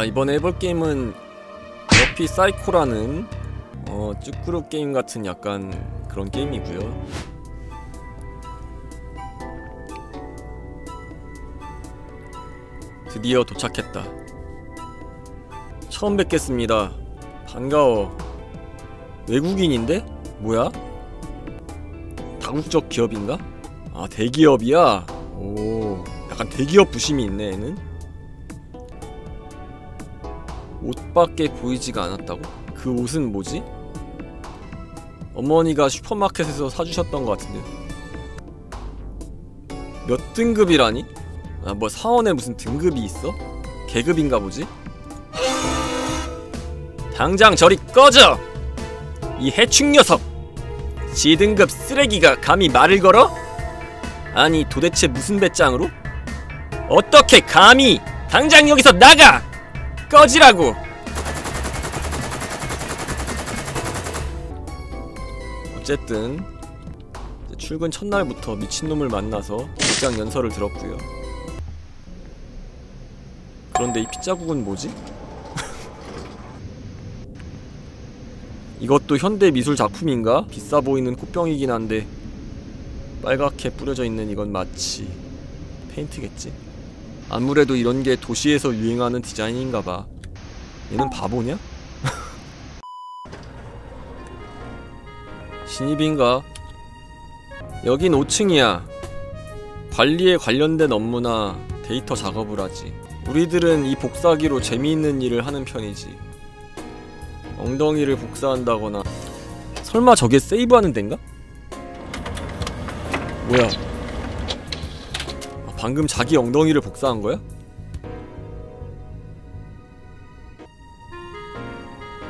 자 이번에 해볼 게임은 여피 사이코라는 어 쯔꾸루 게임 같은 약간 그런 게임이고요 드디어 도착했다 처음 뵙겠습니다 반가워 외국인인데? 뭐야? 다국적 기업인가? 아 대기업이야? 오 약간 대기업 부심이 있네 얘는 옷밖에 보이지가 않았다고? 그 옷은 뭐지? 어머니가 슈퍼마켓에서 사주셨던 것 같은데 몇 등급이라니? 아 뭐 사원에 무슨 등급이 있어? 계급인가 보지? 당장 저리 꺼져! 이 해충 녀석! G등급 쓰레기가 감히 말을 걸어? 아니 도대체 무슨 배짱으로? 어떻게 감히! 당장 여기서 나가! 꺼지라고! 어쨌든 출근 첫날부터 미친놈을 만나서 직장 연설을 들었고요 그런데 이 핏자국은 뭐지? 이것도 현대 미술 작품인가? 비싸 보이는 꽃병이긴 한데 빨갛게 뿌려져 있는 이건 마치 페인트겠지? 아무래도 이런 게 도시에서 유행하는 디자인인가 봐. 얘는 바보냐? 신입인가? 여긴 5층이야. 관리에 관련된 업무나 데이터 작업을 하지. 우리들은 이 복사기로 재미있는 일을 하는 편이지. 엉덩이를 복사한다거나 설마 저게 세이브하는 덴가? 뭐야 아, 방금 자기 엉덩이를 복사한 거야?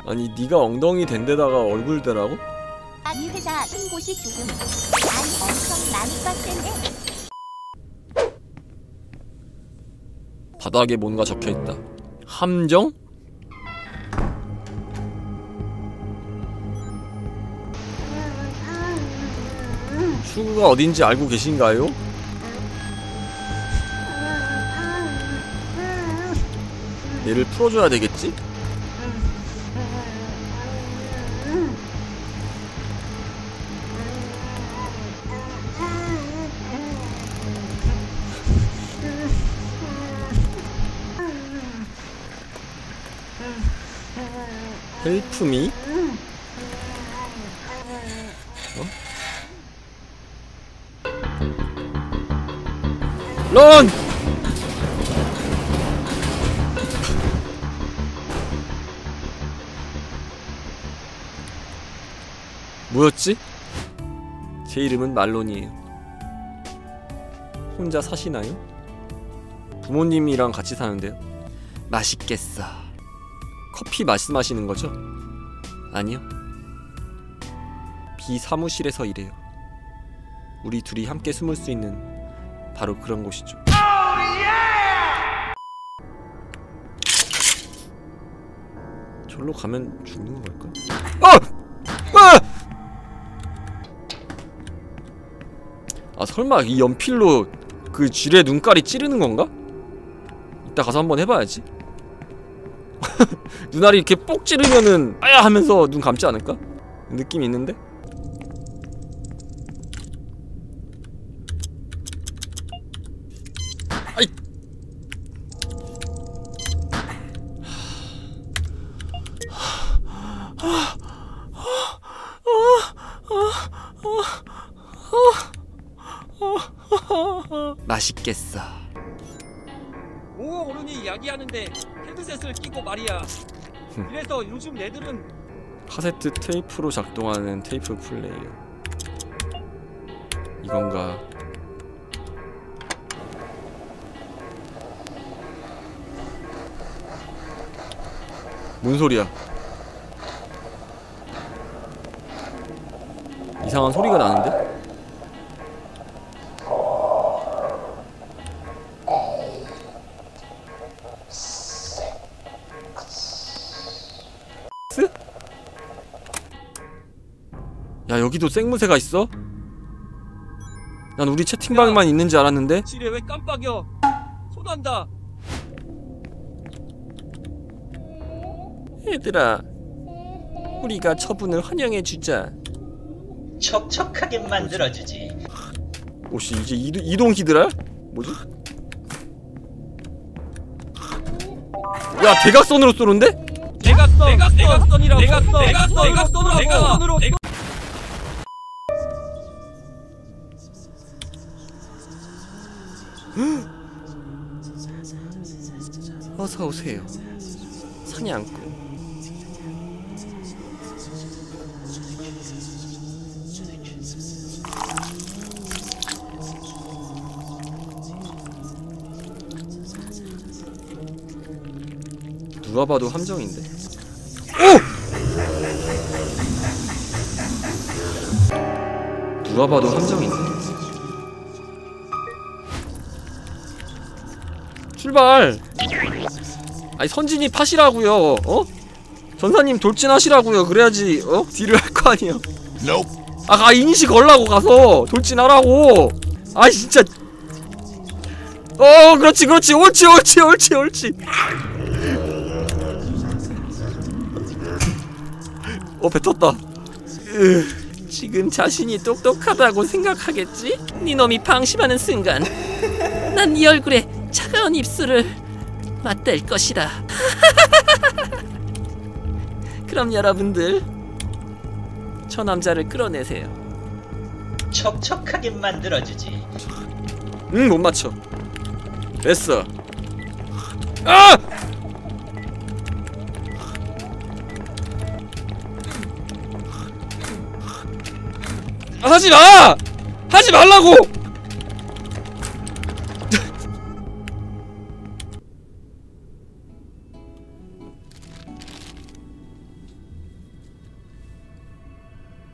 아니 네가 엉덩이 된 데다가 얼굴 대라고? 아니 회사 신고시 조금 아니 엄청 많이 빡센데 바닥에 뭔가 적혀있다 함정? 출구가 어딘지 알고 계신가요? 얘를 풀어줘야 되겠지? 헬프미? 런! 뭐였지? 제 이름은 말론이에요. 혼자 사시나요? 부모님이랑 같이 사는데요. 맛있겠어. 커피 말씀하시는 거죠? 아니요. 비사무실에서 일해요. 우리 둘이 함께 숨을 수 있는 바로 그런 곳이죠. 절로 가면 죽는 걸까? 아! 아 설마 이 연필로 그 쥐의 눈깔이 찌르는 건가? 이따 가서 한번 해봐야지. 눈알이 이렇게 뽁 찌르면은 아야 하면서 눈 감지 않을까? 느낌이 있는데? 아이 맛있겠어. 오 어른이 이야기하는데 헤드셋을 끼고 말이야. 그래서 요즘 애들은 카세트 테이프로 작동하는 테이프 플레이어 이건가 뭔 소리야 이상한 소리가 나는데? 야 여기도 생무새가 있어? 난 우리 채팅방에만 있는지 알았는데 지뢰 왜 깜빡여? 손한다. 얘들아, 우리가 처분을 환영해 주자. 촉촉하게 만들어주지. 오씨 이제 이동, 이동 히드라? 뭐지? 야 대각선으로 쏘는데? 대각선이라고 대각선 대각선 대각선으로 대각선으로 어서 오세요. 사냥꾼. 누가 봐도 함정인데. 누가 봐도 함정인데. 출발! 아니 선진이 파시라고요. 어? 전사님 돌진하시라고요. 그래야지 어? 딜을 할 거 아니에요. 아, 가 이니시 걸라고 가서 돌진하라고. 아 진짜. 어, 그렇지, 그렇지, 옳지, 옳지, 옳지, 옳지. 어, 뱉었다. 으, 지금 자신이 똑똑하다고 생각하겠지? 네 놈이 방심하는 순간, 난 네 얼굴에 차가운 입술을 맞댈 것이다. 그럼 여러분들 저 남자를 끌어내세요. 촉촉하게 만들어주지. 응, 못 맞춰. 됐어. 아! 하지 마! 하지 말라고!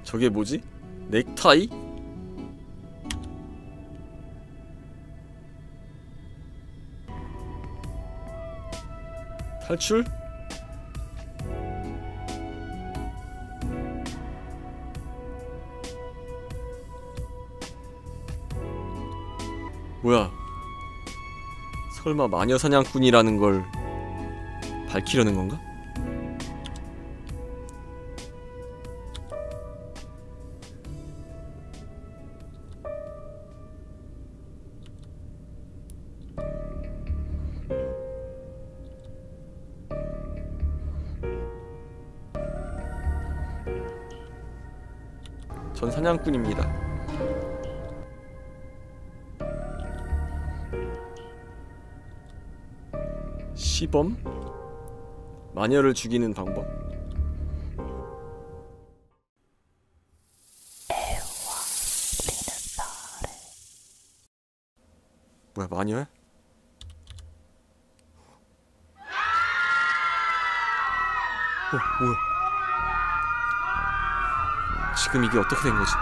저게 뭐지? 넥타이? 탈출? 뭐야? 설마 마녀 사냥꾼이라는 걸 밝히려는 건가? 전 사냥꾼입니다. 시범? 마녀를 죽이는 방법? 뭐야 마녀야? 어 뭐야? 지금 이게 어떻게 된 거지?